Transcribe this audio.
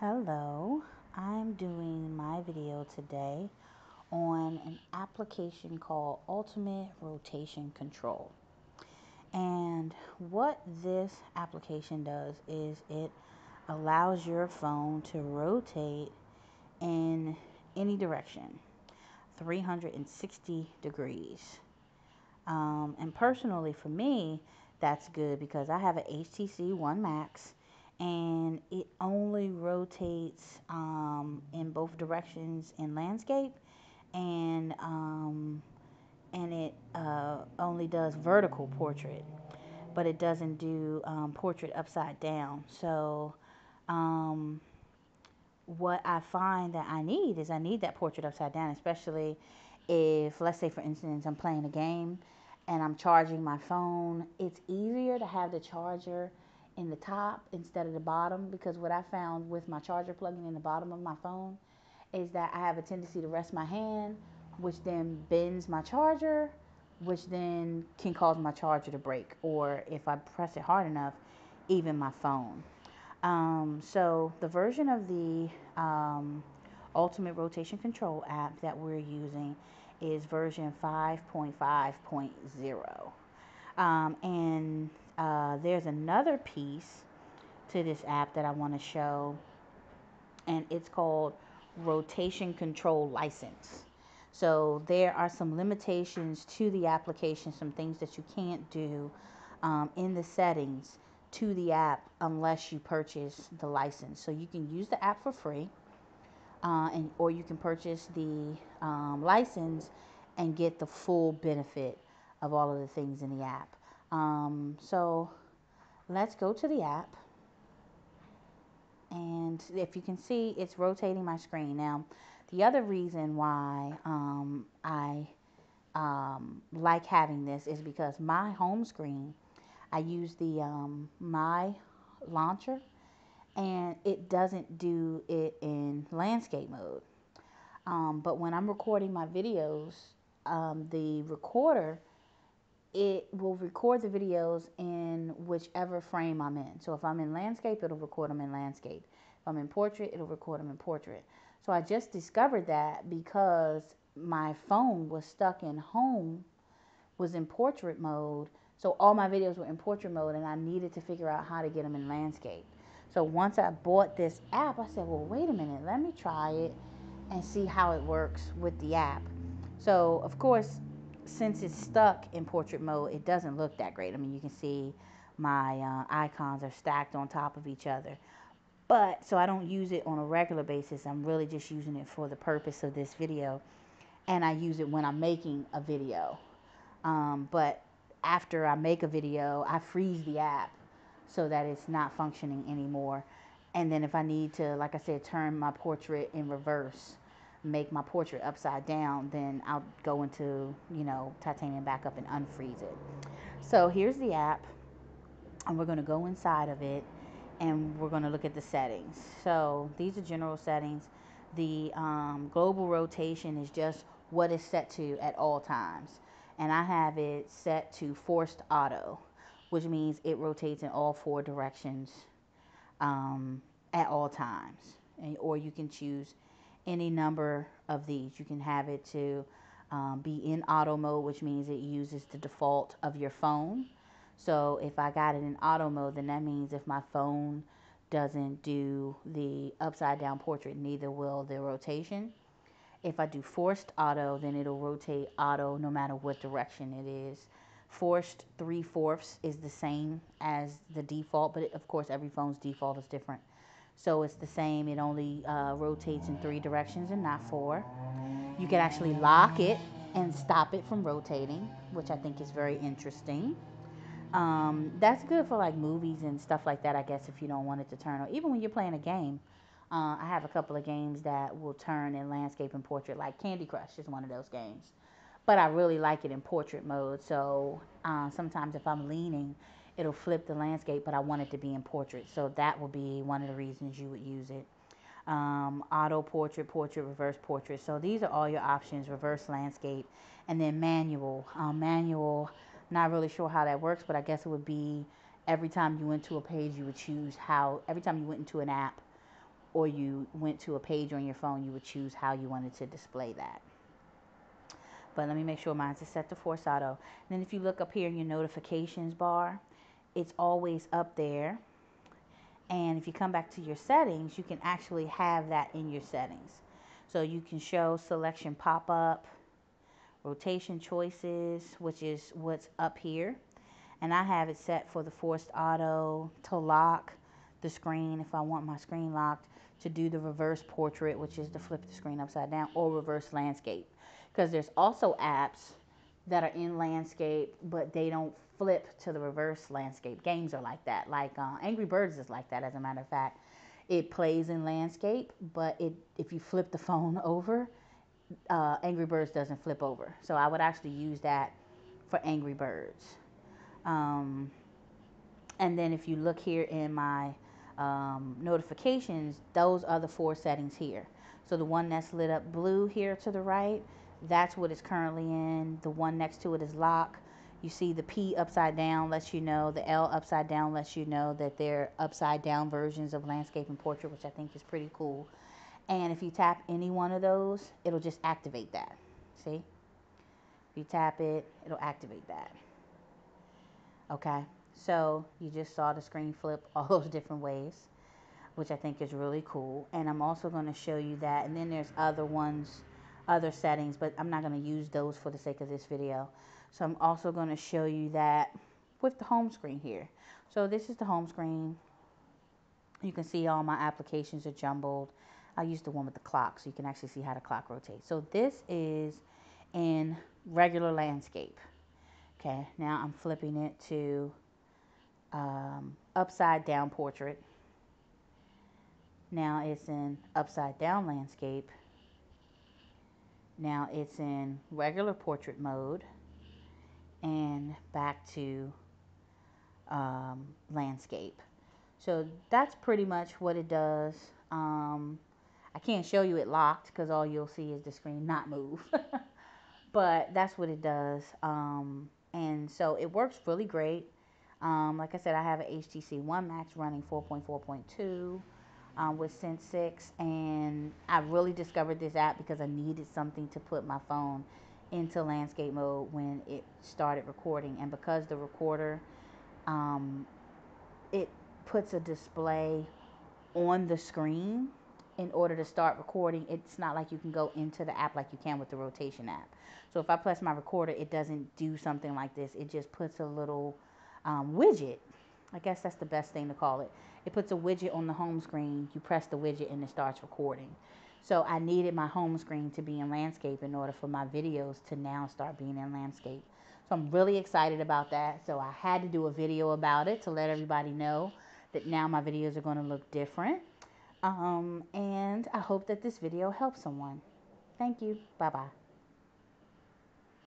Hello, I'm doing my video today on an application called Ultimate Rotation Control. And what this application does is it allows your phone to rotate in any direction, 360 degrees. Um, and personally, for me, that's good because I have an HTC One Max and it only rotates um, in both directions in landscape and um, and it uh, only does vertical portrait but it doesn't do um, portrait upside down. So um, what I find that I need is I need that portrait upside down especially if let's say for instance I'm playing a game and I'm charging my phone it's easier to have the charger in the top instead of the bottom because what I found with my charger plugging in the bottom of my phone is that I have a tendency to rest my hand, which then bends my charger, which then can cause my charger to break, or if I press it hard enough, even my phone. Um, so the version of the um, Ultimate Rotation Control app that we're using is version 5.5.0. Um, and uh, there's another piece to this app that I want to show, and it's called Rotation Control License. So there are some limitations to the application, some things that you can't do um, in the settings to the app unless you purchase the license. So you can use the app for free, uh, and or you can purchase the um, license and get the full benefit of all of the things in the app. Um, so let's go to the app. And if you can see, it's rotating my screen. Now, the other reason why um, I um, like having this is because my home screen, I use the um, My launcher and it doesn't do it in landscape mode. Um, but when I'm recording my videos, um, the recorder it will record the videos in whichever frame I'm in. So if I'm in landscape, it'll record them in landscape. If I'm in portrait, it'll record them in portrait. So I just discovered that because my phone was stuck in home, was in portrait mode. So all my videos were in portrait mode and I needed to figure out how to get them in landscape. So once I bought this app, I said, well, wait a minute, let me try it and see how it works with the app. So of course, since it's stuck in portrait mode, it doesn't look that great. I mean, you can see my uh, icons are stacked on top of each other. But, so I don't use it on a regular basis. I'm really just using it for the purpose of this video. And I use it when I'm making a video. Um, but after I make a video, I freeze the app so that it's not functioning anymore. And then if I need to, like I said, turn my portrait in reverse, make my portrait upside down, then I'll go into, you know, titanium backup and unfreeze it. So here's the app, and we're going to go inside of it and we're going to look at the settings. So these are general settings. The um, global rotation is just what is set to at all times. And I have it set to forced auto, which means it rotates in all four directions um, at all times. And, or you can choose any number of these. You can have it to um, be in auto mode, which means it uses the default of your phone. So if I got it in auto mode, then that means if my phone doesn't do the upside down portrait, neither will the rotation. If I do forced auto, then it'll rotate auto no matter what direction it is. Forced three fourths is the same as the default, but of course every phone's default is different. So it's the same. It only uh, rotates in three directions and not four. You can actually lock it and stop it from rotating, which I think is very interesting. Um, that's good for like movies and stuff like that, I guess, if you don't want it to turn. Or even when you're playing a game. Uh, I have a couple of games that will turn in landscape and portrait, like Candy Crush is one of those games. But I really like it in portrait mode. So uh, sometimes if I'm leaning, it'll flip the landscape, but I want it to be in portrait. So that will be one of the reasons you would use it. Um, auto portrait, portrait, reverse portrait. So these are all your options, reverse landscape, and then manual. Um, manual, not really sure how that works, but I guess it would be every time you went to a page, you would choose how, every time you went into an app, or you went to a page on your phone, you would choose how you wanted to display that. But let me make sure mine's is set to Force Auto. And then if you look up here in your notifications bar, it's always up there. And if you come back to your settings, you can actually have that in your settings. So you can show selection pop up, rotation choices, which is what's up here. And I have it set for the forced auto to lock the screen if I want my screen locked, to do the reverse portrait, which is to flip the screen upside down, or reverse landscape. Because there's also apps that are in landscape, but they don't flip to the reverse landscape. Games are like that. Like uh, Angry Birds is like that, as a matter of fact. It plays in landscape, but it if you flip the phone over, uh, Angry Birds doesn't flip over. So I would actually use that for Angry Birds. Um, and then if you look here in my um, notifications, those are the four settings here. So the one that's lit up blue here to the right, that's what it's currently in. The one next to it is lock. You see the P upside down lets you know, the L upside down lets you know that they're upside down versions of landscape and portrait, which I think is pretty cool. And if you tap any one of those, it'll just activate that. See? If you tap it, it'll activate that. Okay? So you just saw the screen flip all those different ways, which I think is really cool. And I'm also going to show you that. And then there's other ones, other settings, but I'm not going to use those for the sake of this video. So I'm also going to show you that with the home screen here. So this is the home screen. You can see all my applications are jumbled. I use the one with the clock so you can actually see how the clock rotates. So this is in regular landscape. Okay, now I'm flipping it to um, upside down portrait. Now it's in upside down landscape. Now it's in regular portrait mode and back to um, landscape. So that's pretty much what it does. Um, I can't show you it locked because all you'll see is the screen not move. but that's what it does. Um, and so it works really great. Um, like I said, I have an HTC One Max running 4.4.2 um, with Sense 6, and I really discovered this app because I needed something to put my phone into landscape mode when it started recording, and because the recorder, um, it puts a display on the screen in order to start recording. It's not like you can go into the app like you can with the rotation app. So if I press my recorder, it doesn't do something like this. It just puts a little um, widget. I guess that's the best thing to call it. It puts a widget on the home screen. You press the widget and it starts recording. So I needed my home screen to be in landscape in order for my videos to now start being in landscape. So I'm really excited about that. So I had to do a video about it to let everybody know that now my videos are going to look different. Um, and I hope that this video helps someone. Thank you. Bye-bye.